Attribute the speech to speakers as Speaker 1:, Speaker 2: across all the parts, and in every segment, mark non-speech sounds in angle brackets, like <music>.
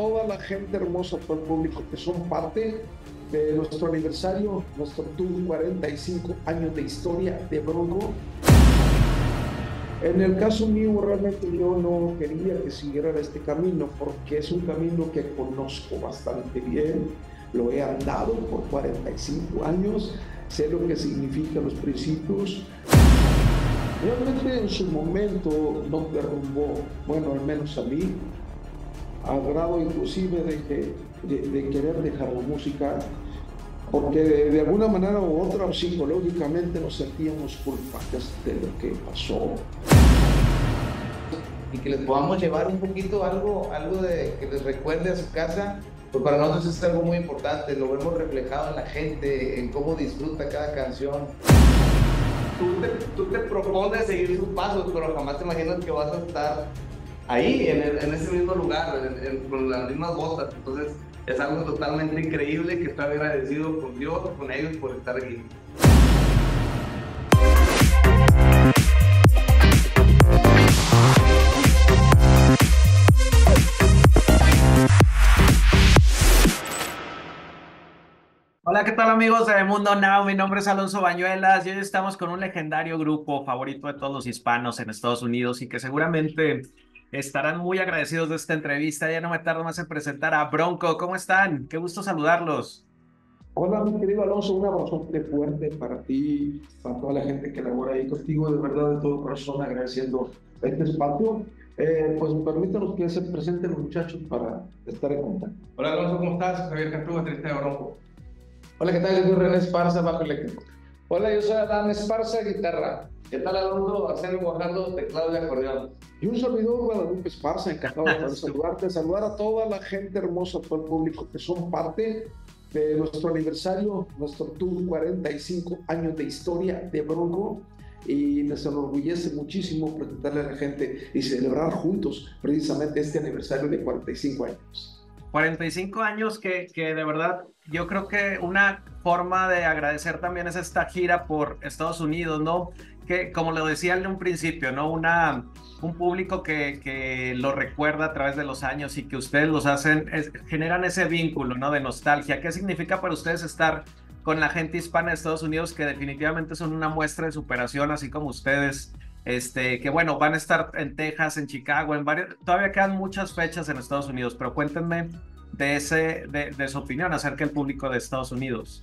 Speaker 1: toda la gente hermosa, todo el público que son parte de nuestro aniversario, nuestro tour 45 años de historia de Bronco. En el caso mío, realmente yo no quería que siguiera este camino porque es un camino que conozco bastante bien, lo he andado por 45 años, sé lo que significan los principios. Realmente en su momento no derrumbó, bueno, al menos a mí, al grado inclusive de, que, de, querer dejar la música, porque de, alguna manera u otra psicológicamente nos sentíamos culpables de lo que pasó.
Speaker 2: Y que les podamos llevar un poquito algo, algo de, que les recuerde a su casa, pues para nosotros es algo muy importante, lo vemos reflejado en la gente, en cómo disfruta cada canción. Tú te, tú te propones seguir sus pasos, pero jamás te imaginas que vas a estar ahí, en, en ese mismo lugar, con las mismas botas. Entonces, es algo totalmente increíble que estoy agradecido con Dios, con ellos por estar aquí.
Speaker 3: Hola, ¿qué tal amigos de Mundo Now? Mi nombre es Alonso Bañuelas y hoy estamos con un legendario grupo favorito de todos los hispanos en Estados Unidos y que seguramente estarán muy agradecidos de esta entrevista. Ya no me tardo más en presentar a Bronco. ¿Cómo están? Qué gusto saludarlos.
Speaker 1: Hola, mi querido Alonso, un abrazo fuerte para ti, para toda la gente que labora ahí contigo, de verdad, de todo corazón, agradeciendo este espacio. Eh, pues permítanos que se presenten los muchachos para estar en contacto.
Speaker 2: Hola, Alonso, ¿cómo estás? Javier Cantú, triste de Bronco. Hola, ¿qué tal? Yo soy René Esparza, bajo eléctrico.
Speaker 4: Hola, yo soy Adán Esparza, guitarra.
Speaker 2: ¿Qué tal, Alonso? Arsenio Guajardo, teclado y acordeón.
Speaker 1: Y un servidor, Guadalupe Esparza, encantado de <laughs> saludarte, saludar a toda la gente hermosa, todo el público que son parte de nuestro aniversario, nuestro tour 45 años de historia de Bronco. Y nos enorgullece muchísimo presentarle a la gente y celebrar juntos precisamente este aniversario de 45 años.
Speaker 3: 45 años que, que de verdad yo creo que una forma de agradecer también es esta gira por Estados Unidos, ¿no? que, como lo decía en un principio, ¿no? Una, un público que, que lo recuerda a través de los años y que ustedes los hacen, generan ese vínculo, ¿no? De nostalgia. ¿Qué significa para ustedes estar con la gente hispana de Estados Unidos que definitivamente son una muestra de superación, así como ustedes? Este, que bueno, van a estar en Texas, en Chicago, en varios, todavía quedan muchas fechas en Estados Unidos, pero cuéntenme de, ese, de, su opinión acerca del público de Estados Unidos.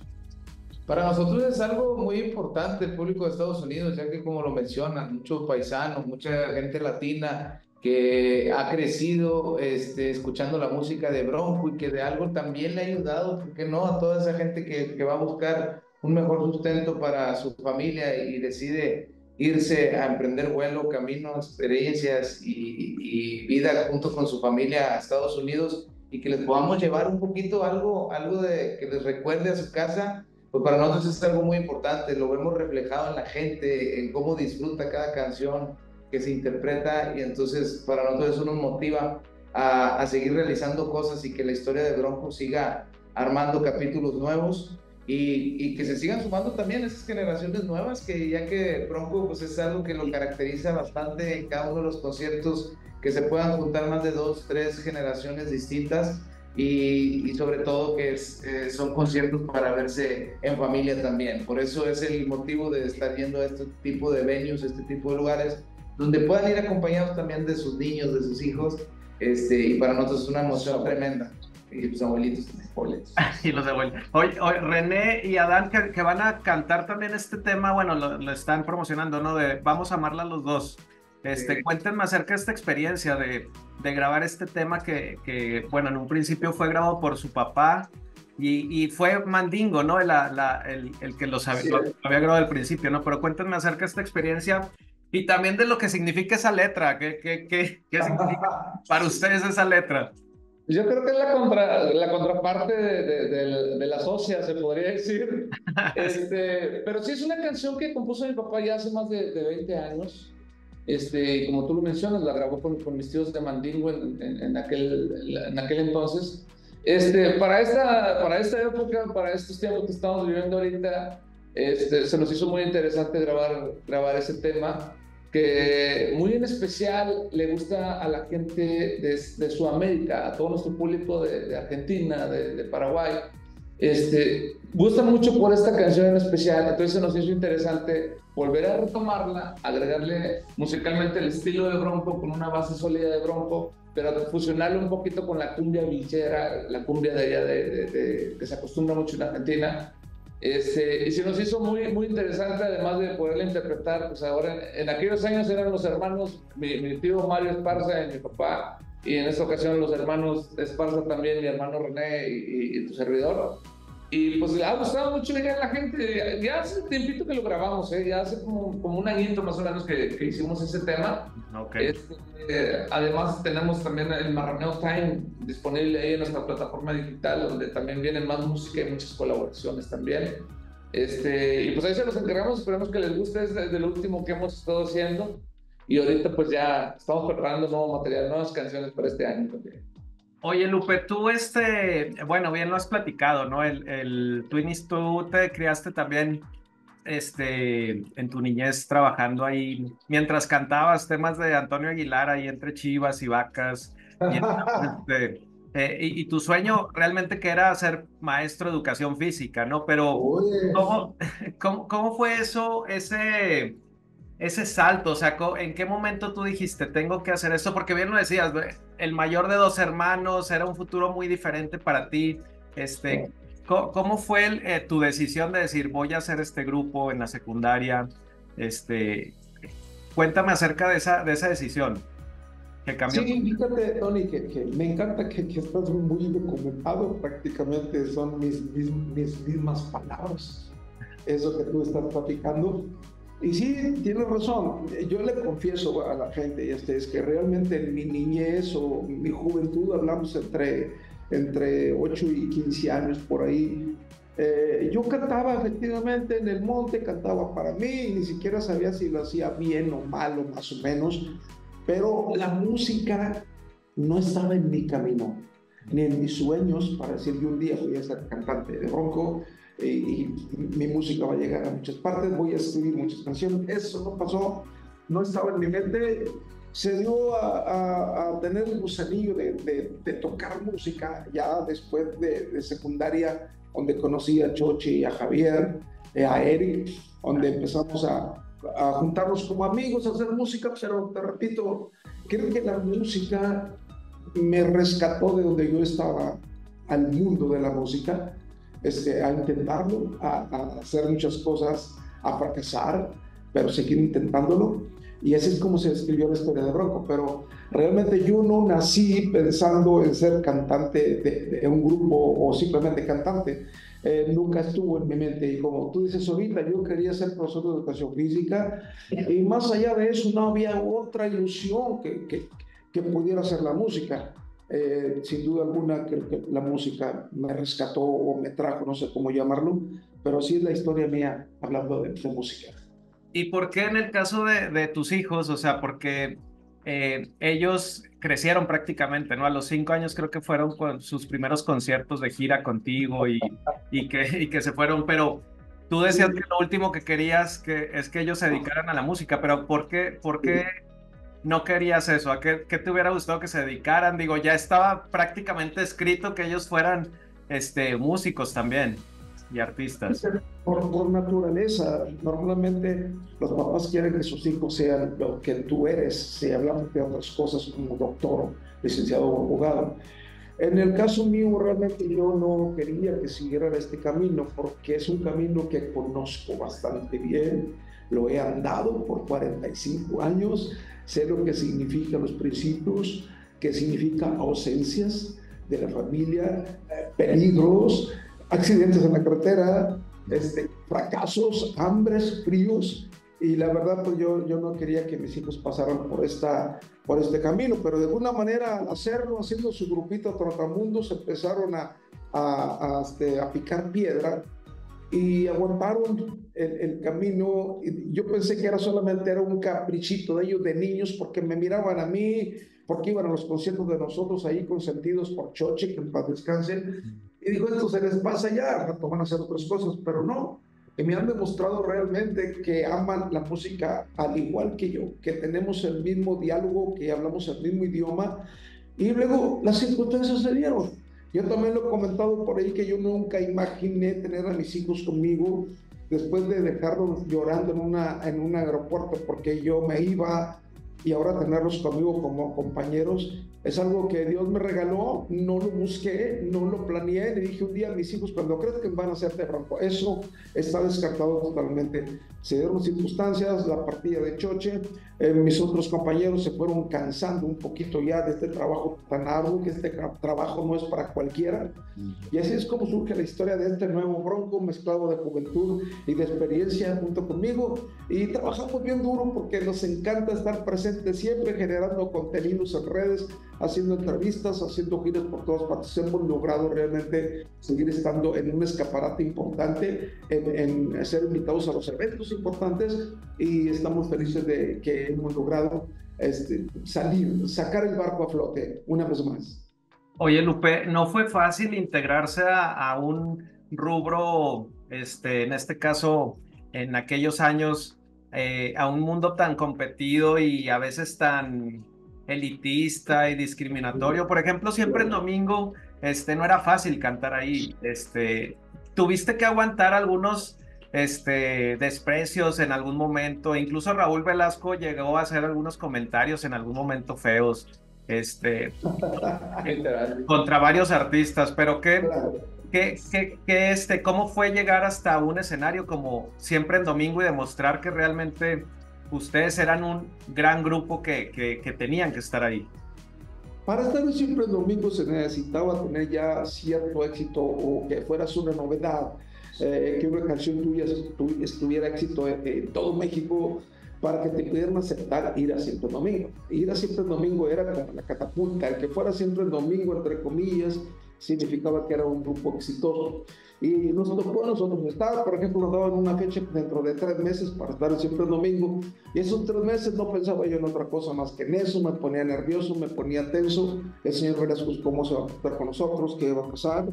Speaker 2: Para nosotros es algo muy importante el público de Estados Unidos, ya que como lo mencionan, muchos paisanos, mucha gente latina que ha crecido este, escuchando la música de Bronco y que de algo también le ha ayudado, ¿por qué no? A toda esa gente que va a buscar un mejor sustento para su familia y decide irse a emprender vuelo, caminos, experiencias y, y, vida junto con su familia a Estados Unidos y que les podamos llevar un poquito algo, algo de, que les recuerde a su casa pues para nosotros es algo muy importante, lo vemos reflejado en la gente, en cómo disfruta cada canción que se interpreta y entonces para nosotros eso nos motiva a, a seguir realizando cosas y que la historia de Bronco siga armando capítulos nuevos y, y, que se sigan sumando también esas generaciones nuevas, que ya que Bronco pues es algo que lo caracteriza bastante en cada uno de los conciertos, que se puedan juntar más de dos, tres generaciones distintas y, sobre todo que es, eh, son conciertos para verse en familia también. Por eso es el motivo de estar yendo a este tipo de venues, este tipo de lugares, donde puedan ir acompañados también de sus niños, de sus hijos, este, y para nosotros es una emoción tremenda. Y sus abuelitos también.
Speaker 3: y los abuelitos. Hoy, <laughs> hoy, René y Adán que, que, van a cantar también este tema, bueno, lo, lo están promocionando, ¿no? De Vamos a amarla los dos. Este, Cuéntenme acerca de esta experiencia de, de grabar este tema que, que, bueno, en un principio fue grabado por su papá y, y fue Mandingo, ¿no? La, la, el, el, que lo, sabe, lo, había grabado al principio, ¿no? Pero cuéntenme acerca de esta experiencia y también de lo que significa esa letra. ¿Qué, qué, qué, qué significa <laughs> para ustedes esa letra?
Speaker 4: Yo creo que es la, contra, la contraparte de, de, de, de, la socia, se podría decir. <laughs> Este, pero sí es una canción que compuso mi papá ya hace más de, 20 años. Este, como tú lo mencionas, la grabó con, con mis tíos de Mandingo en, en, en, aquel, en aquel entonces. Este, para, esta, para esta época, para estos tiempos que estamos viviendo ahorita, este, se nos hizo muy interesante grabar, grabar ese tema. Que muy en especial le gusta a la gente de, Sudamérica, a todo nuestro público de, Argentina, de, de, Paraguay. Este, gusta mucho por esta canción en especial, entonces nos hizo interesante volver a retomarla, agregarle musicalmente el estilo de bronco con una base sólida de bronco, pero fusionarlo un poquito con la cumbia villera, la cumbia de allá de, que se acostumbra mucho en Argentina, este, y se nos hizo muy, muy interesante, además de poderla interpretar, pues ahora en, aquellos años eran los hermanos, mi, tío Mario Esparza y mi papá, y en esta ocasión los hermanos Esparza también, mi hermano René y, tu servidor. Y pues le ha gustado mucho llegar a la gente. Ya hace tiempito que lo grabamos, ¿eh? ya hace como, como un añito más o menos que, que hicimos ese tema.
Speaker 3: Okay.
Speaker 4: Este, eh, además tenemos también el Marraneo Time disponible ahí en nuestra plataforma digital, donde también vienen más música y muchas colaboraciones también. Este, y pues ahí se los encargamos, esperemos que les guste, es de, lo último que hemos estado haciendo. Y ahorita pues ya estamos preparando nuevo material, nuevas canciones para este año también.
Speaker 3: Oye, Lupe, tú, este, bueno, bien lo has platicado, ¿no? El, el Twinies, tú te criaste también este, en tu niñez trabajando ahí, mientras cantabas temas de Antonio Aguilar ahí entre chivas y vacas, <laughs> este, eh, y, tu sueño realmente que era ser maestro de educación física, ¿no? Pero <laughs> ¿cómo, cómo, fue eso, ese, ese salto? O sea, ¿en qué momento tú dijiste, tengo que hacer eso? Porque bien lo decías, el mayor de dos hermanos, era un futuro muy diferente para ti. Este, ¿Cómo, fue eh, tu decisión de decir voy a hacer este grupo en la secundaria? Este, cuéntame acerca de esa, de esa decisión
Speaker 1: que cambió. Sí, fíjate, Tony, que, me encanta que, que, estás muy documentado, prácticamente son mis, mis, mis, mismas palabras, eso que tú estás platicando. Y sí, tienes razón, yo le confieso a la gente y a ustedes que realmente en mi niñez o mi juventud hablamos entre entre 8 y 15 años por ahí. Eh, yo cantaba efectivamente en el monte, cantaba para mí, ni siquiera sabía si lo hacía bien o mal o más o menos, pero la música no estaba en mi camino, ni en mis sueños para decir yo un día voy a ser cantante de ronco y, mi música va a llegar a muchas partes, voy a escribir muchas canciones, eso no pasó, no estaba en mi mente, se dio a, tener un gusanillo de, de, tocar música ya después de, secundaria, donde conocí a Chochi a Javier, eh, a Eric, donde empezamos a, a, juntarnos como amigos, a hacer música, pero te repito, creo que la música me rescató de donde yo estaba al mundo de la música, este, a intentarlo, a, a hacer muchas cosas, a fracasar, pero seguir intentándolo y así es como se escribió la historia de Bronco. Pero realmente yo no nací pensando en ser cantante de, un grupo o simplemente cantante. Eh, nunca estuvo en mi mente. Y como tú dices ahorita, yo quería ser profesor de educación física. Y más allá de eso, no había otra ilusión que, que, que pudiera ser la música. Eh, sin duda alguna, creo que la música me rescató o me trajo, no sé cómo llamarlo, pero sí es la historia mía hablando de, de música.
Speaker 3: ¿Y por qué en el caso de, tus hijos? O sea, porque eh, ellos crecieron prácticamente, ¿no? A los cinco años creo que fueron con sus primeros conciertos de gira contigo y, y, que, y que se fueron, pero tú decías que lo último que querías que, es que ellos se dedicaran a la música, pero ¿por qué, por qué no querías eso? ¿A qué, qué te hubiera gustado que se dedicaran? Digo, ya estaba prácticamente escrito que ellos fueran este, músicos también y artistas?
Speaker 1: Por, naturaleza, normalmente los papás quieren que sus hijos sean lo que tú eres, si hablamos de otras cosas como doctor, licenciado o abogado. En el caso mío, realmente yo no quería que siguiera este camino porque es un camino que conozco bastante bien, lo he andado por 45 años, sé lo que significan los principios, qué significa ausencias de la familia, eh, peligros, accidentes en la carretera, este, fracasos, hambres, fríos, y la verdad pues yo, yo no quería que mis hijos pasaran por, esta, por este camino, pero de alguna manera al hacerlo, haciendo su grupito Trotamundos, empezaron a, a, a, este, a picar piedra y aguantaron el, el, camino. Yo pensé que era solamente era un caprichito de ellos de niños porque me miraban a mí, porque iban a los conciertos de nosotros ahí consentidos por Choche, que en paz descanse, y dijo, esto se les pasa ya, rato van a hacer otras cosas, pero no. y me han demostrado realmente que aman la música al igual que yo, que tenemos el mismo diálogo, que hablamos el mismo idioma y luego las circunstancias se dieron. Yo también lo he comentado por ahí que yo nunca imaginé tener a mis hijos conmigo después de dejarlos llorando en, una, en un aeropuerto porque yo me iba y ahora tenerlos conmigo como compañeros es algo que Dios me regaló, no lo busqué, no lo planeé, le dije un día a mis hijos, cuando que van a hacerte franco, eso está descartado totalmente. Se dieron circunstancias, la partida de Choche, eh, mis otros compañeros se fueron cansando un poquito ya de este trabajo tan arduo, que este trabajo no es para cualquiera. Y así es como surge la historia de este nuevo Bronco, mezclado de juventud y de experiencia junto conmigo. Y trabajamos bien duro porque nos encanta estar presentes siempre, generando contenidos en redes, haciendo entrevistas, haciendo giras por todas partes. Hemos logrado realmente seguir estando en un escaparate importante, en, en ser invitados a los eventos importantes y estamos felices de que hemos logrado este, salir, sacar el barco a flote una vez más.
Speaker 3: Oye, Lupe, ¿no fue fácil integrarse a, un rubro, este, en este caso, en aquellos años, eh, a un mundo tan competido y a veces tan elitista y discriminatorio. Por ejemplo, siempre en domingo este, no era fácil cantar ahí. Este, tuviste que aguantar algunos este, desprecios en algún momento. Incluso Raúl Velasco llegó a hacer algunos comentarios en algún momento feos este, <laughs> contra varios artistas. Pero ¿qué, qué, qué, este, ¿cómo fue llegar hasta un escenario como siempre en domingo y demostrar que realmente ustedes eran un gran grupo que, que, tenían que estar ahí.
Speaker 1: Para estar siempre en domingo se necesitaba tener ya cierto éxito o que fueras una novedad, eh, que una canción tuya estuviera éxito en, todo México para que te pudieran aceptar ir a siempre domingo. Ir a siempre domingo era como la catapulta, el que fuera siempre en domingo, entre comillas, significaba que era un grupo exitoso. Y nos tocó a nosotros estar, por ejemplo, nos daban una fecha dentro de tres meses para estar siempre el domingo. Y esos tres meses no pensaba yo en otra cosa más que en eso, me ponía nervioso, me ponía tenso. El Señor Velasco, ¿cómo se va a estar con nosotros? ¿Qué va a pasar?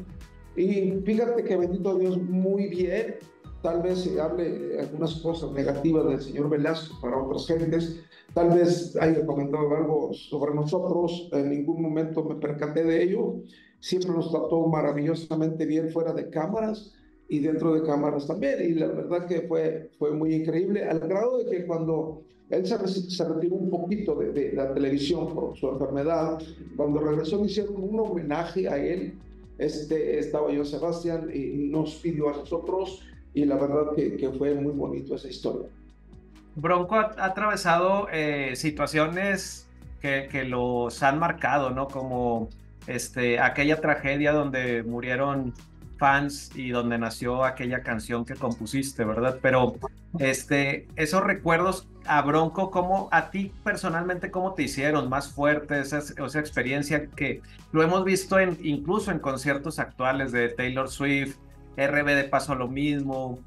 Speaker 1: Y fíjate que bendito Dios, muy bien. Tal vez se hable algunas cosas negativas del señor Velasco para otras gentes. Tal vez haya comentado algo sobre nosotros. En ningún momento me percaté de ello siempre nos trató maravillosamente bien fuera de cámaras y dentro de cámaras también. Y la verdad que fue, fue muy increíble, al grado de que cuando él se, retiró un poquito de, de, la televisión por su enfermedad, cuando regresó me hicieron un homenaje a él. Este, estaba yo, Sebastián, y nos pidió a nosotros, y la verdad que, que fue muy bonito esa historia.
Speaker 3: Bronco ha, atravesado eh, situaciones que, que los han marcado, ¿no? Como este, aquella tragedia donde murieron fans y donde nació aquella canción que compusiste, ¿verdad? Pero este, esos recuerdos a Bronco, ¿cómo a ti personalmente, cómo te hicieron más fuerte esa, esa experiencia que lo hemos visto en, incluso en conciertos actuales de Taylor Swift, RBD pasó lo mismo,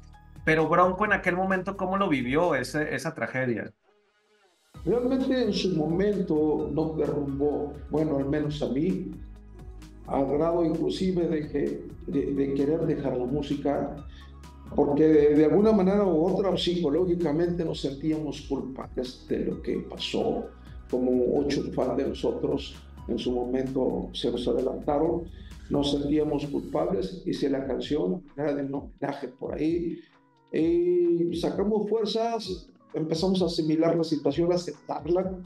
Speaker 3: pero Bronco en aquel momento, ¿cómo lo vivió esa tragedia?
Speaker 1: Realmente en su momento no derrumbó, bueno, al menos a mí, al grado inclusive de, de, querer dejar la música, porque de, alguna manera u otra psicológicamente nos sentíamos culpables de lo que pasó, como ocho fans de nosotros en su momento se nos adelantaron, nos sentíamos culpables, hice la canción, era de un homenaje por ahí, y sacamos fuerzas, empezamos a asimilar la situación, a aceptarla,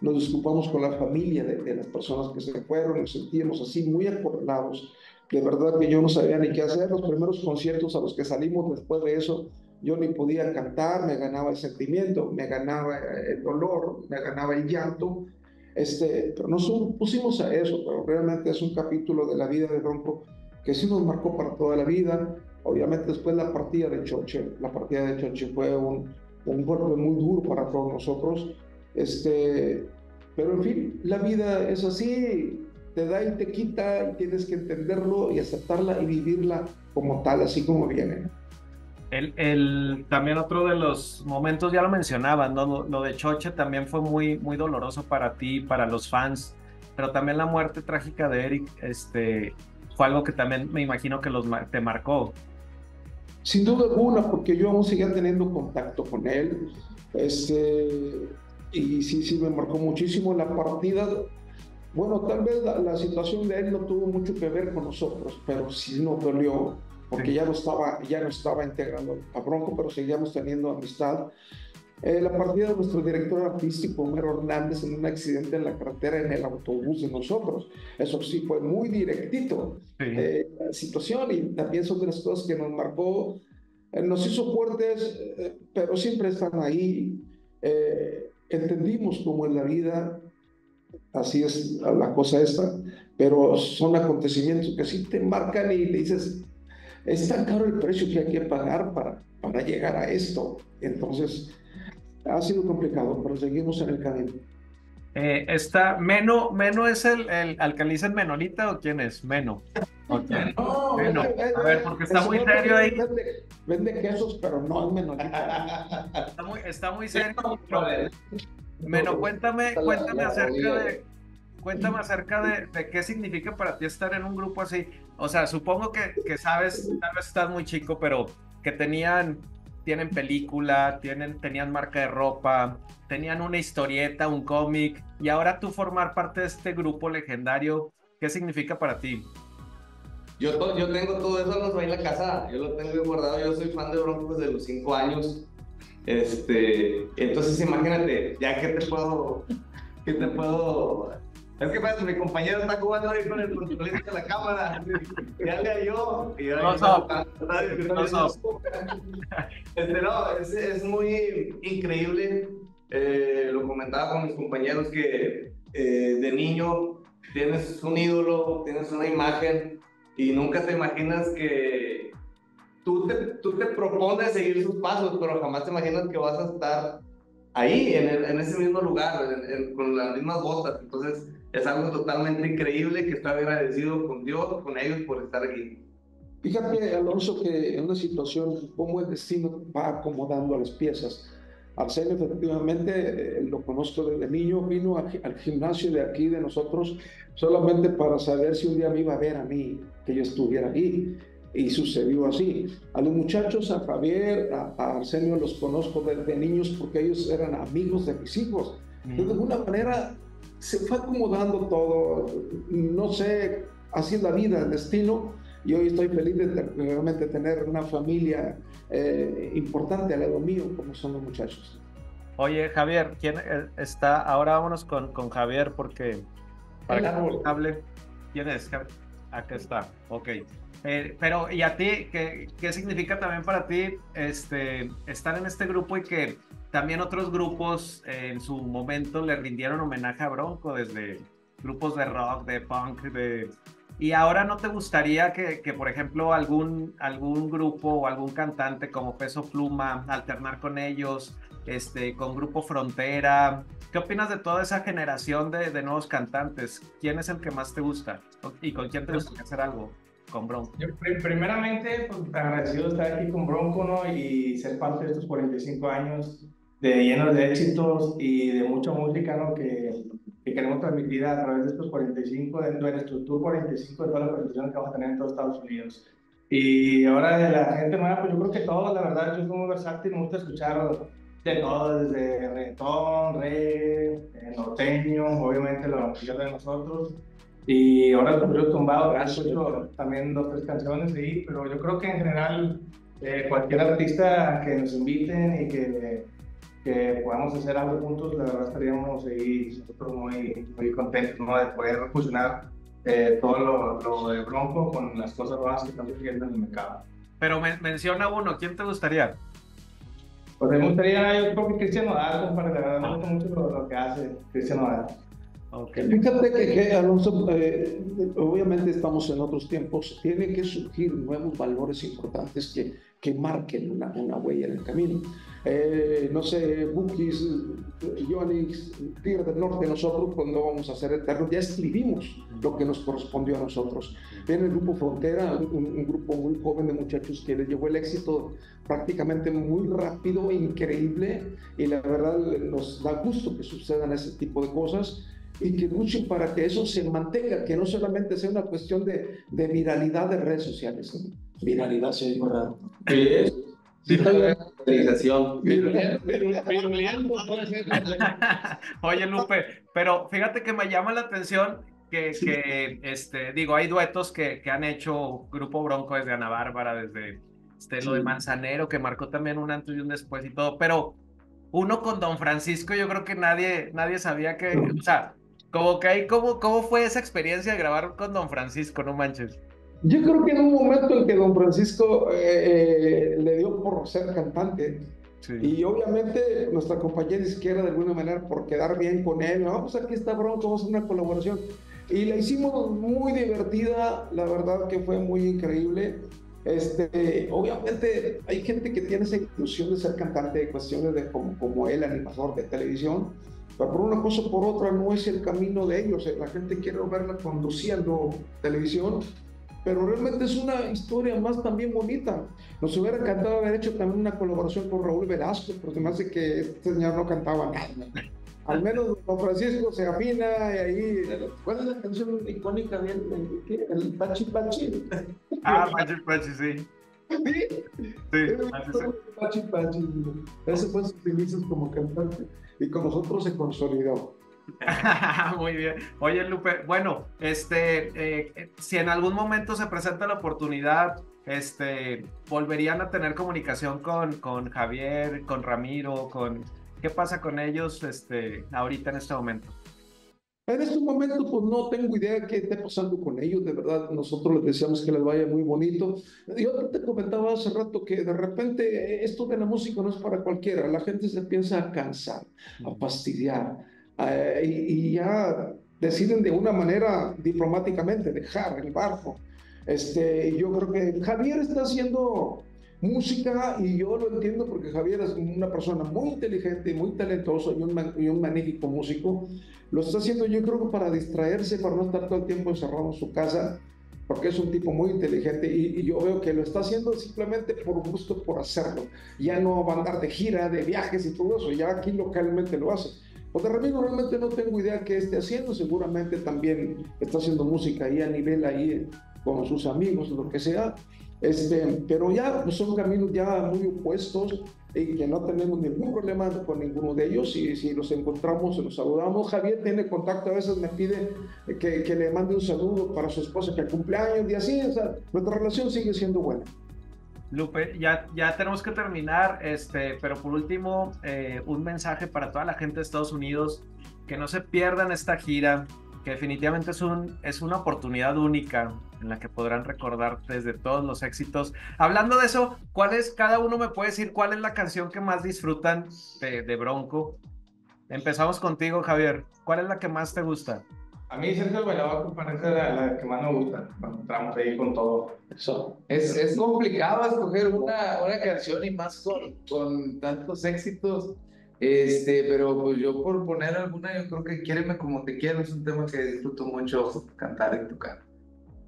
Speaker 1: nos disculpamos con la familia de, las personas que se fueron, nos sentíamos así muy acorralados. De verdad que yo no sabía ni qué hacer. Los primeros conciertos a los que salimos después de eso, yo ni podía cantar, me ganaba el sentimiento, me ganaba el dolor, me ganaba el llanto. Este, pero nos pusimos a eso, pero realmente es un capítulo de la vida de Bronco que sí nos marcó para toda la vida. Obviamente después la partida de Choche, la partida de Choche fue un, un golpe muy duro para todos nosotros este, pero en fin, la vida es así, te da y te quita y tienes que entenderlo y aceptarla y vivirla como tal, así como viene.
Speaker 3: El, el, también otro de los momentos, ya lo mencionaba, ¿no? lo, de Choche también fue muy, muy doloroso para ti, para los fans, pero también la muerte trágica de Eric este, fue algo que también me imagino que los, te marcó.
Speaker 1: Sin duda alguna, porque yo aún seguía teniendo contacto con él. Este, y sí, sí, me marcó muchísimo la partida. Bueno, tal vez la, situación de él no tuvo mucho que ver con nosotros, pero sí nos dolió, porque ya no estaba, ya no estaba integrando a Bronco, pero seguíamos teniendo amistad. Eh, la partida de nuestro director artístico, Homero Hernández, en un accidente en la carretera en el autobús de nosotros. Eso sí fue muy directito eh, la situación y también son de las cosas que nos marcó, eh, nos hizo fuertes, pero siempre están ahí. Entendimos cómo es la vida, así es la cosa esta, pero son acontecimientos que sí te marcan y te dices, es tan caro el precio que hay que pagar para, para llegar a esto. Entonces, ha sido complicado, pero seguimos en el camino.
Speaker 3: Eh, está, Meno, Meno es el, el dicen Menolita o quién es? Meno.
Speaker 1: No, Meno. a ver, porque está muy serio ahí. Vende, quesos, pero no es Menolita.
Speaker 3: Está muy, está muy serio. Meno, cuéntame, cuéntame acerca de, cuéntame acerca de, de, qué significa para ti estar en un grupo así. O sea, supongo que, que sabes, tal vez estás muy chico, pero que tenían tienen película, tienen, tenían marca de ropa, tenían una historieta, un cómic, y ahora tú formar parte de este grupo legendario, ¿qué significa para ti?
Speaker 5: Yo, yo tengo todo eso, nos va en la casa, yo lo tengo guardado, yo soy fan de Broncos desde los cinco años. Este, entonces imagínate, ya que te puedo, que te puedo es que pasa, mi compañero está jugando ahí con el controlista de la cámara. Ya le yo. Y no, este, no, es, es muy increíble. Eh, lo comentaba con mis compañeros que eh, de niño tienes un ídolo, tienes una imagen y nunca te imaginas que tú te, tú te propones seguir sus pasos, pero jamás te imaginas que vas a estar ahí, en, en ese mismo lugar, con las mismas botas. Entonces, es algo totalmente increíble que estoy agradecido con Dios, con ellos por estar aquí.
Speaker 1: Fíjate, Alonso, que en una situación como el destino va acomodando a las piezas. Arsenio, efectivamente, eh, lo conozco desde niño, vino al, gimnasio de aquí, de nosotros, solamente para saber si un día me iba a ver a mí, que yo estuviera ahí. Y sucedió así. A los muchachos, a Javier, a, a Arsenio, los conozco desde niños porque ellos eran amigos de mis hijos. de alguna manera, se fue acomodando todo, no sé, así es la vida, el destino, y hoy estoy feliz de realmente tener una familia eh, importante al lado mío, como son los muchachos.
Speaker 3: Oye, Javier, ¿quién eh, está? Ahora vámonos con, con Javier, porque para que hable. ¿Quién es? Aquí está, ok. Eh, pero, ¿y a ti? ¿qué, ¿Qué significa también para ti este, estar en este grupo y que también otros grupos eh, en su momento le rindieron homenaje a Bronco, desde grupos de rock, de punk, de... Y ahora no te gustaría que, que, por ejemplo, algún, algún grupo o algún cantante como Peso Pluma, alternar con ellos, este, con Grupo Frontera. ¿Qué opinas de toda esa generación de, de nuevos cantantes? ¿Quién es el que más te gusta? ¿Y con quién te pues gustaría hacer algo? Con Bronco.
Speaker 6: Yo, primeramente, pues, agradecido de estar aquí con Bronco, ¿no? Y ser parte de estos 45 años de llenos de éxitos y de mucha música ¿no? que, que queremos transmitir a través de estos 45, de, de nuestro tour 45 de todas las presentaciones que vamos a tener en todos Estados Unidos. Y ahora de la gente nueva, pues yo creo que todos, la verdad, yo soy muy versátil, me gusta escuchar de todo, desde reggaetón, reggae, eh, norteño, obviamente lo mayor de nosotros. Y ahora el Tumbado, tumbado, hecho también dos, tres canciones ahí, pero yo creo que en general eh, cualquier artista que nos inviten y que que podamos hacer algo juntos, la verdad estaríamos ahí nosotros muy, muy contentos ¿no? de poder fusionar eh, todo lo, lo, de Bronco con las cosas nuevas que están surgiendo en el mercado.
Speaker 3: Pero menciona uno, ¿quién te gustaría?
Speaker 6: Pues me gustaría, yo creo que Cristian Nodal, compadre, la verdad me gusta mucho lo, que hace Cristian Nodal.
Speaker 1: Okay. Fíjate que, que Alonso, eh, obviamente estamos en otros tiempos, tiene que surgir nuevos valores importantes que, que marquen una, una huella en el camino. Eh, no sé, Bookies, Ionix, Tigre del Norte, nosotros cuando vamos a hacer Eterno ya escribimos lo que nos correspondió a nosotros. Viene el Grupo Frontera, un, grupo muy joven de muchachos que les llevó el éxito prácticamente muy rápido increíble y la verdad nos da gusto que sucedan ese tipo de cosas. y que luchen para que eso se mantenga, que no solamente sea una cuestión de, de viralidad de redes sociales. Viralidad, se dijo raro.
Speaker 5: Viralización. <laughs>
Speaker 3: Oye, Lupe, pero fíjate que me llama la atención que, que este, digo, hay duetos que, que han hecho Grupo Bronco desde Ana Bárbara, desde este, lo de Manzanero, que marcó también un antes y un después y todo, pero uno con Don Francisco, yo creo que nadie, nadie sabía que, o sea, como que ahí, ¿cómo, ¿cómo fue esa experiencia de grabar con Don Francisco? No manches.
Speaker 1: Yo creo que en un momento en que don Francisco eh, eh, le dio por ser cantante, sí. y obviamente nuestra compañía de izquierda, de alguna manera, por quedar bien con él, vamos, aquí está Bronco, vamos a hacer una colaboración. Y la hicimos muy divertida, la verdad que fue muy increíble. Este, obviamente hay gente que tiene esa ilusión de ser cantante de cuestiones de como, como él, animador de televisión, pero por una cosa o por otra no es el camino de ellos. La gente quiere verla conduciendo televisión pero realmente es una historia más también bonita. Nos hubiera encantado haber hecho también una colaboración con Raúl Velasco, porque me hace que este señor no cantaba nada. Al menos Don Francisco se afina y ahí. ¿Cuál es la canción icónica de él? El Pachi Pachi.
Speaker 3: Ah, Pachi Pachi, sí.
Speaker 1: Sí, sí, Pachi Pachi. Ese fue sus inicios como cantante y con nosotros se consolidó. <laughs>
Speaker 3: Muy bien. Oye, Lupe, bueno, este, eh, si en algún momento se presenta la oportunidad, este, volverían a tener comunicación con, con Javier, con Ramiro, con qué pasa con ellos, este, ahorita en este momento.
Speaker 1: En este momento, pues no tengo idea qué esté pasando con ellos. De verdad, nosotros les deseamos que les vaya muy bonito. Yo te comentaba hace rato que de repente esto de la música no es para cualquiera. La gente se piensa a cansar, a fastidiar eh, y, ya deciden de una manera diplomáticamente dejar el barco. Este, yo creo que Javier está haciendo música y yo lo entiendo porque Javier es una persona muy inteligente, muy talentoso y un, magnífico músico. Lo está haciendo yo creo para distraerse, para no estar todo el tiempo encerrado en su casa, porque es un tipo muy inteligente y, yo veo que lo está haciendo simplemente por gusto, por hacerlo. Ya no va a andar de gira, de viajes y todo eso, ya aquí localmente lo hace. De Ramiro realmente no tengo idea qué esté haciendo, seguramente también está haciendo música ahí a nivel ahí con sus amigos, lo que sea, este, pero ya pues son caminos ya muy opuestos y que no tenemos ningún problema con ninguno de ellos y si los encontramos, los saludamos. Javier tiene contacto, a veces me pide que, que le mande un saludo para su esposa que cumpleaños y así, o sea, nuestra relación sigue siendo buena.
Speaker 3: Lupe, ya, ya tenemos que terminar, este, pero por último, eh, un mensaje para toda la gente de Estados Unidos, que no se pierdan esta gira, que definitivamente es, un, es una oportunidad única en la que podrán recordar desde todos los éxitos. Hablando de eso, ¿cuál es, cada uno me puede decir cuál es la canción que más disfrutan de, de Bronco? Empezamos contigo, Javier. ¿Cuál es la que más te gusta?
Speaker 6: A mí Sergio Bailabaco parece la, la que más me gusta, cuando entramos ahí con todo.
Speaker 2: Eso. Es, es complicado escoger una, una canción y más con, con tantos éxitos. Este, pero pues yo por poner alguna, yo creo que Quiéreme como te quiero es un tema que disfruto mucho cantar y tocar.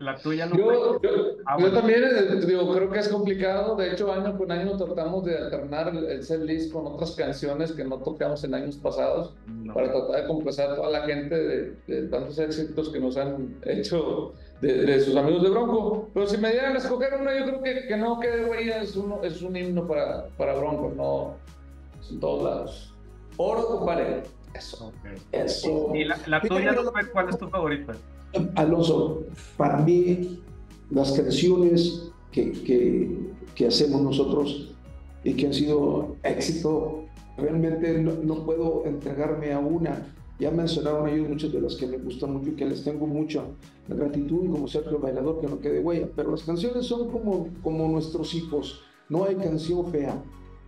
Speaker 3: La tuya no
Speaker 4: Yo, yo, ah, yo también eh, digo, creo que es complicado. De hecho, año con año tratamos de alternar el, el set list con otras canciones que no tocamos en años pasados
Speaker 3: no.
Speaker 4: para tratar de complacer a toda la gente de, de tantos éxitos que nos han hecho de, de, sus amigos de Bronco. Pero si me dieran a escoger una, yo creo que, que no quede huella. Es, uno, es un himno para, para Bronco, no en todos lados. Oro pared. Eso.
Speaker 3: Okay.
Speaker 4: Eso.
Speaker 3: ¿Y la, la tuya, cuál es tu favorita?
Speaker 1: Alonso, para mí las canciones que, que, que, hacemos nosotros y que han sido éxito, realmente no, no, puedo entregarme a una. Ya mencionaron ellos muchas de las que me gustan mucho y que les tengo mucha gratitud, como Sergio Bailador, que no quede huella. Pero las canciones son como, como nuestros hijos, no hay canción fea.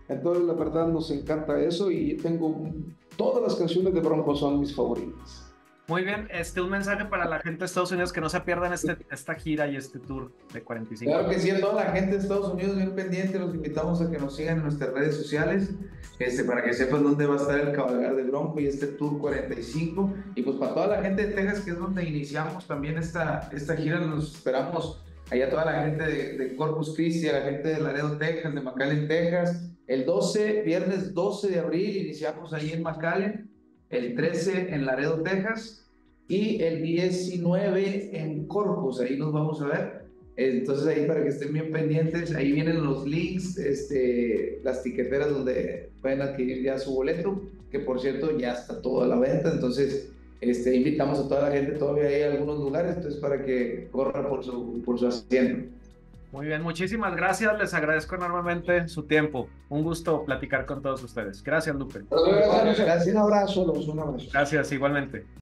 Speaker 1: Entonces, la verdad, nos encanta eso y tengo todas las canciones de Bronco son mis favoritas.
Speaker 3: Muy bien, este, un mensaje para la gente de Estados Unidos que no se pierdan este, esta gira y este tour de 45.
Speaker 2: Claro que sí, a toda la gente de Estados Unidos bien pendiente, los invitamos a que nos sigan en nuestras redes sociales, este, para que sepan dónde va a estar el cabalgar de Bronco y este tour 45. Y pues para toda la gente de Texas, que es donde iniciamos también esta, esta gira, nos esperamos allá toda la gente de, de Corpus Christi, a la gente de Laredo, Texas, de McAllen, Texas. El 12, viernes 12 de abril, iniciamos ahí en McAllen el 13 en Laredo, Texas, y el 19 en Corpus, ahí nos vamos a ver. Entonces ahí para que estén bien pendientes, ahí vienen los links, este, las tiqueteras donde pueden adquirir ya su boleto, que por cierto ya está todo a la venta, entonces este, invitamos a toda la gente, todavía hay algunos lugares, entonces para que corran por su, por su asiento.
Speaker 3: Muy bien, muchísimas gracias, les agradezco enormemente su tiempo. Un gusto platicar con todos ustedes. Gracias, Lupe.
Speaker 1: Gracias, un abrazo, un abrazo.
Speaker 3: Gracias, igualmente.